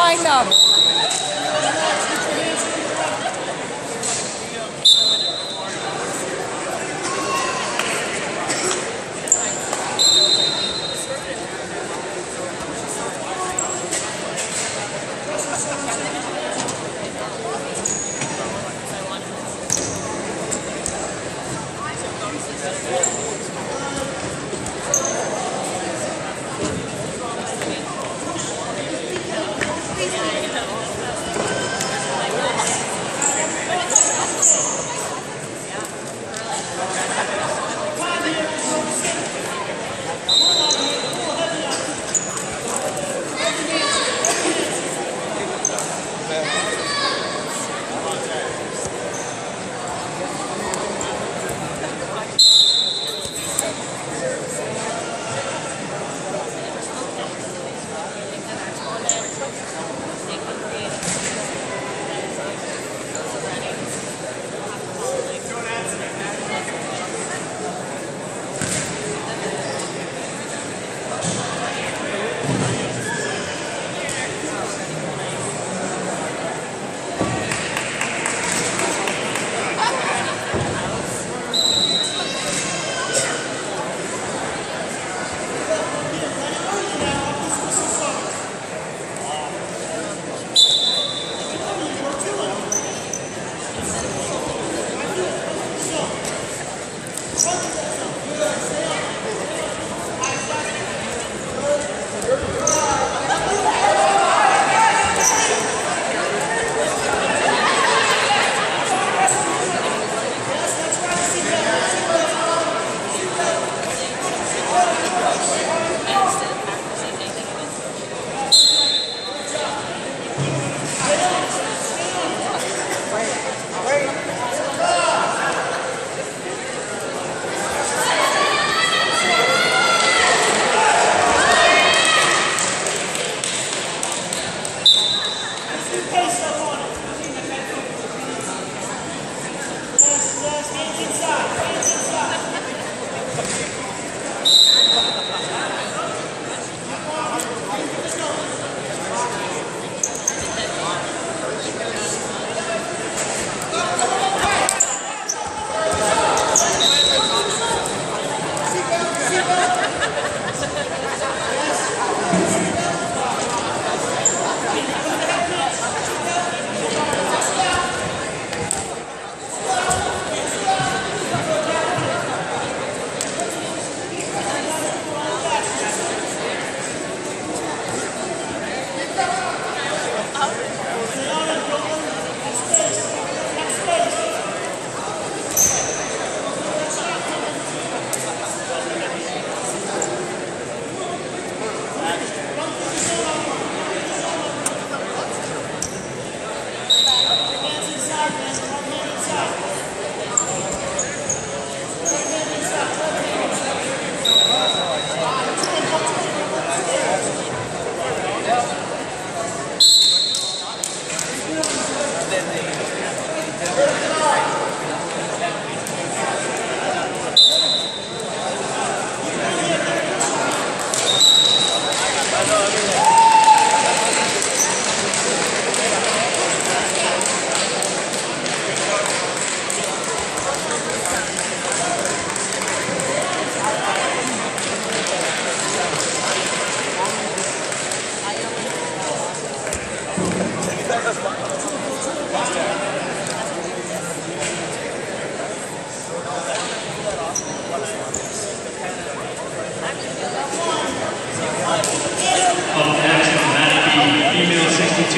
I'm gonna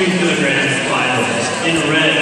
them. 62 kilogram. In red,